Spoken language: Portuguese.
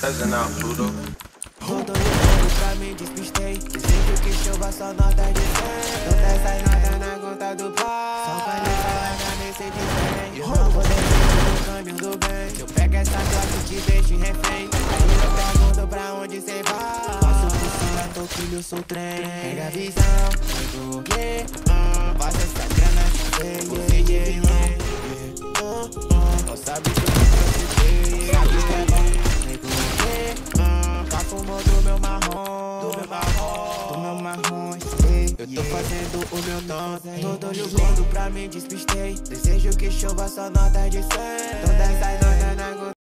Peasant out, Pluto. Pra mim, despistei que só nota de 100 Todas essas notas na do pai Só caneta larga nesse de 100 Eu não vou descer no caminho do bem eu pego essa te refém Aí eu pergunto pra onde cê vai tô filho, sou trem Pega a visão, yeah uh, Passa essa grana, yeah, yeah, yeah, yeah uh, uh, sabe que eu te Sabe marrom, sei Eu tô fazendo o meu nome Todo jogando pra mim, despistei. Desejo que chova só nota de 100 Todas as notas